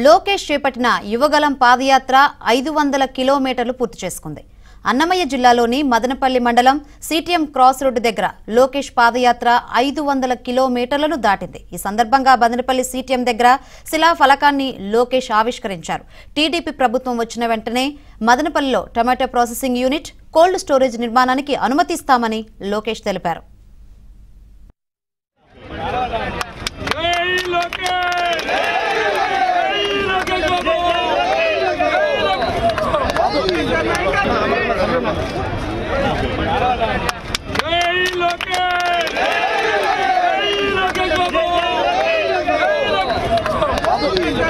లోకేష్ చేపట్టిన యువగలం పాదయాత్ర ఐదు వందల కిలోమీటర్లు పూర్తి చేసుకుంది. అన్నమయ్య జిల్లాలోని మదనపల్లి మండలం సిటిఎం క్రాస్ రోడ్డు దగ్గర లోకేష్ పాదయాత్ర ఐదు వందల కిలోమీటర్లను దాటింది. ఈ సందర్భంగా మదనపల్లి సిటిఎం దగ్గర శిలా ఫలకాన్ని లోకేష్ ఆవిష్కరించారు. టీడీపీ ప్రభుత్వం వచ్చిన వెంటనే మదనపల్లిలో tomato processing unit cold storage నిర్మాణానికి అనుమతిస్తామని లోకేష్ తెలిపారు.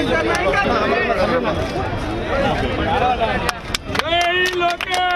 いいじゃないかって。